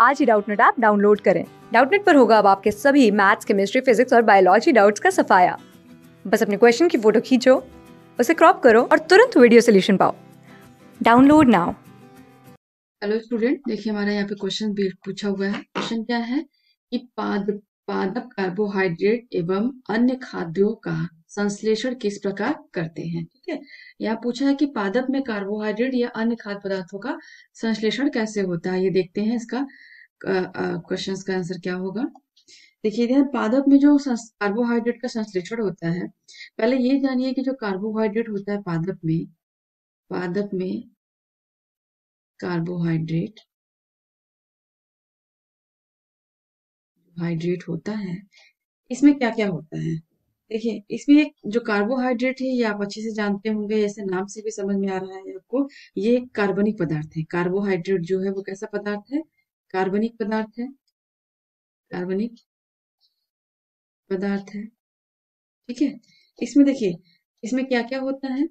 आज ही Doubtnut app download करें। डाउटनेट पर होगा अब आपके सभी मैथ्स, केमिस्ट्री, फिजिक्स और बायोलॉजी डाउट्स का सफाया। बस अपने क्वेश्चन की फ़ोटो खींचो, उसे क्रॉप करो और तुरंत वीडियो सोल्यूशन पाओ। Download now. हेलो स्टूडेंट, देखिए हमारा यहाँ पे क्वेश्चन पूछा हुआ है। क्वेश्चन क्या है? कि पाद, पादप, कार्बोहाइड्रेट एवं अन्य खाद्यों का संश्लेषण किस प्रकार करते हैं, ठीक है? यहाँ पूछा है कि पादप में कार्बोहाइड्रेट या अन्य खाद्य पदार्थों का संश्लेषण कैसे होता है? ये देखते हैं इसका क्वेश्चन का आंसर क्या होगा? देखिए पादप में जो कार्बोहाइड्रेट का संश्लेषण होता है, पहले ये जानिए कि जो कार्बोहाइड्रेट होता है पादप में पादप में कार्बोहाइड्रेट हाइड्रेट होता है, इसमें क्या क्या होता है? देखिए, इसमें एक जो कार्बोहाइड्रेट है, ये आप अच्छे से जानते होंगे जैसे नाम से भी समझ में आ रहा है आपको। ये एक कार्बनिक पदार्थ है। कार्बोहाइड्रेट जो है, वो कैसा पदार्थ है? कार्बनिक पदार्थ है। कार्बनिक पदार्थ है। ठीक है? इसमें देखिए, इसमें क्या क्या होता है?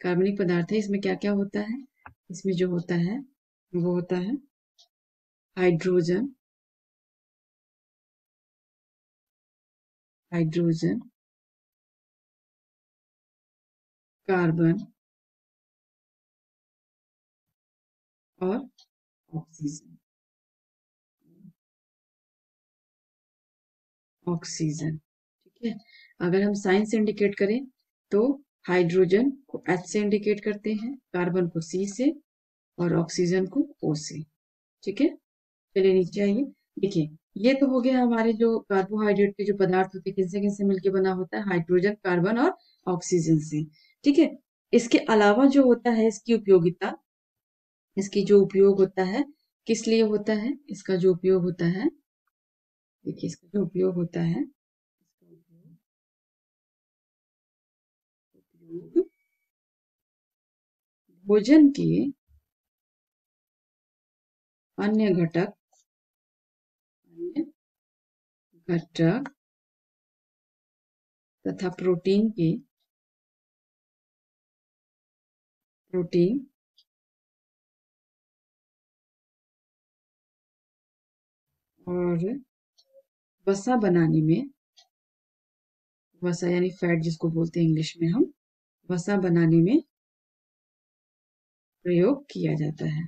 कार्बनिक पदार्थ है, इसमें क्या क्या होता है? इसमें जो होता है, वो होता है हाइड्रोजन हाइड्रोजन, कार्बन और ऑक्सीजन। ऑक्सीजन, ठीक है? अगर हम साइन से इंडिकेट करें तो हाइड्रोजन को एच से इंडिकेट करते हैं, कार्बन को सी से और ऑक्सीजन को ओ से, ठीक है? चलिए नीचे आइए, देखिए ये तो हो गया हमारे जो कार्बोहाइड्रेट के जो पदार्थ होते हैं, किनसे किनसे मिलकर बना होता है? हाइड्रोजन कार्बन और ऑक्सीजन से। ठीक है? इसके अलावा जो होता है, इसकी उपयोगिता, इसकी जो उपयोग होता है, किस लिए होता है? इसका जो उपयोग होता है, देखिए इसका जो उपयोग होता है, भोजन के अन्य घटक घटक तथा प्रोटीन के, प्रोटीन और वसा बनाने में, वसा यानी फैट जिसको बोलते हैं इंग्लिश में हम, वसा बनाने में प्रयोग किया जाता है।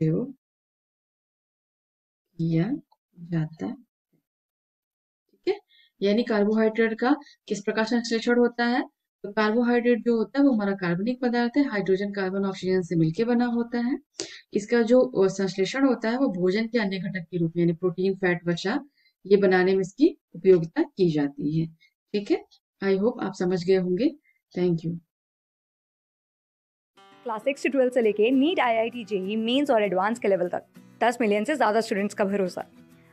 प्रयोग किया जाता यानी कार्बोहाइड्रेट का किस प्रकार संश्लेषण होता है? तो कार्बोहाइड्रेट जो होता है वो हमारा कार्बनिक पदार्थ है हाइड्रोजन कार्बन ऑक्सीजन से मिलकर बना होता है। इसका जो संश्लेषण होता है वो भोजन के अन्य घटक के रूप में, यानी प्रोटीन फैट वसा ये बनाने में इसकी उपयोगिता की जाती है। ठीक है? आई होप आप समझ गए होंगे। थैंक यू क्लास सिक्स से ट्वेल्थ से लेके NEET I I T JEE mains और एडवांस के लेवल तक। दस मिलियन से ज़्यादा स्टूडेंट्स का भरोसा।